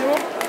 Bonjour.